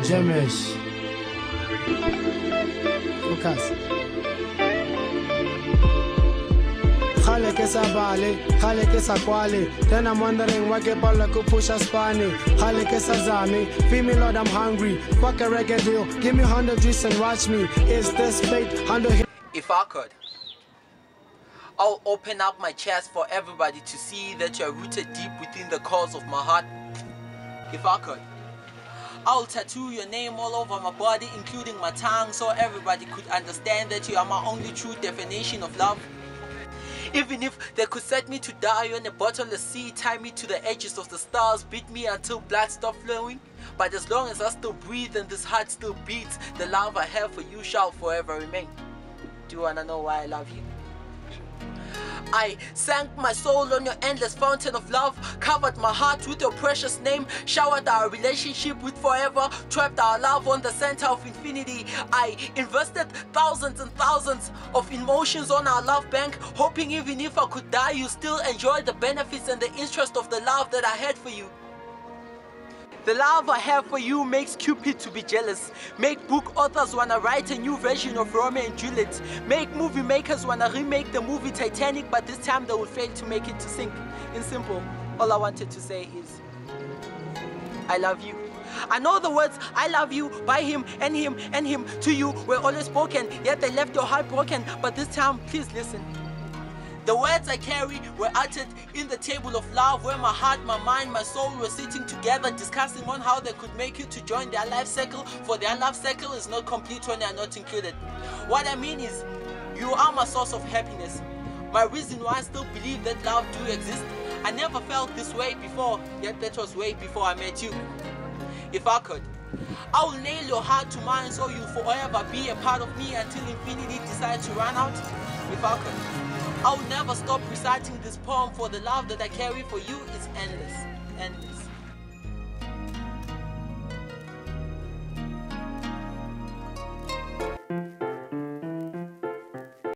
Jamesh. Focus. Khale ke sa bale, khale ke sa kwale. Then I'm wondering why. Khale ke sa me Lord I'm hungry. Fuck a reggae deal, give me hundred juice and watch me. Is this fate? If I could, I'll open up my chest for everybody to see that you're rooted deep within the cause of my heart. If I could, I'll tattoo your name all over my body, including my tongue, so everybody could understand that you are my only true definition of love. Even if they could set me to die on a bottomless sea, tie me to the edges of the stars, beat me until blood stops flowing. But as long as I still breathe and this heart still beats, the love I have for you shall forever remain. Do you wanna know why I love you? I sank my soul on your endless fountain of love, covered my heart with your precious name, showered our relationship with forever, trapped our love on the center of infinity. I invested thousands and thousands of emotions on our love bank, hoping even if I could die, you still enjoy the benefits and the interest of the love that I had for you. The love I have for you makes Cupid to be jealous. Make book authors wanna write a new version of Romeo and Juliet. Make movie makers wanna remake the movie Titanic, but this time they will fail to make it to sink. In simple, all I wanted to say is, I love you. I know the words I love you by him and him and him to you were always spoken, yet they left your heart broken. But this time, please listen. The words I carry were uttered in the table of love where my heart, my mind, my soul were sitting together discussing on how they could make you to join their life cycle for their love cycle is not complete when they are not included. What I mean is, you are my source of happiness. My reason why I still believe that love do exist. I never felt this way before, yet that was way before I met you. If I could, I will nail your heart to mine so you forever be a part of me until infinity decides to run out. If I could. I will never stop reciting this poem for the love that I carry for you is endless. Endless.